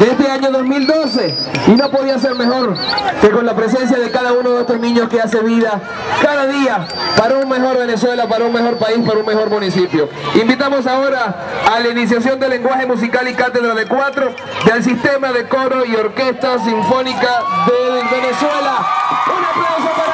de este año 2012 y no podía ser mejor que con la presencia de cada uno de estos niños que hace vida cada día para un mejor Venezuela, para un mejor país, para un mejor municipio. Invitamos ahora a la iniciación del lenguaje musical y cátedra de cuatro del sistema de coro y orquesta sinfónica de Venezuela. Un aplauso para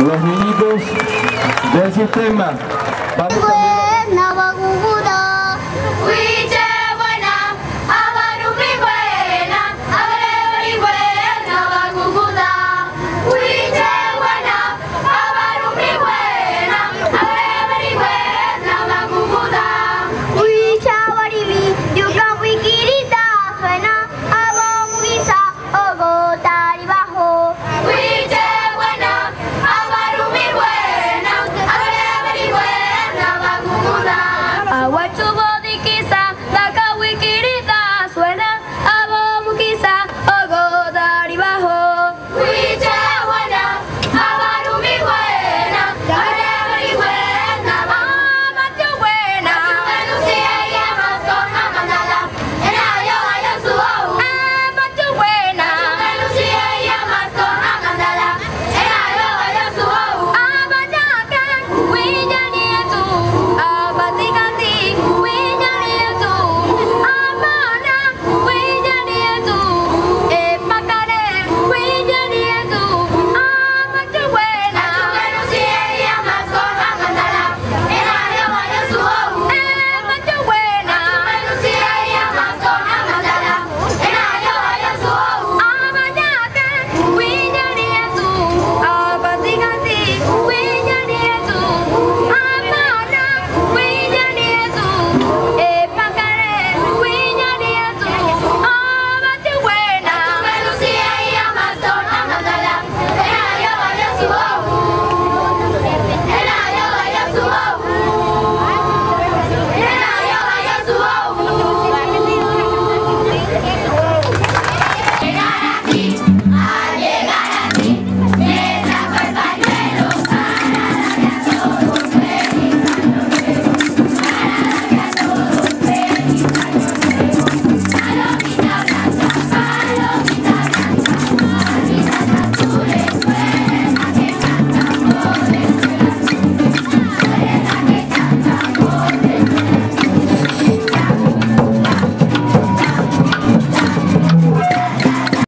los niñitos del sistema.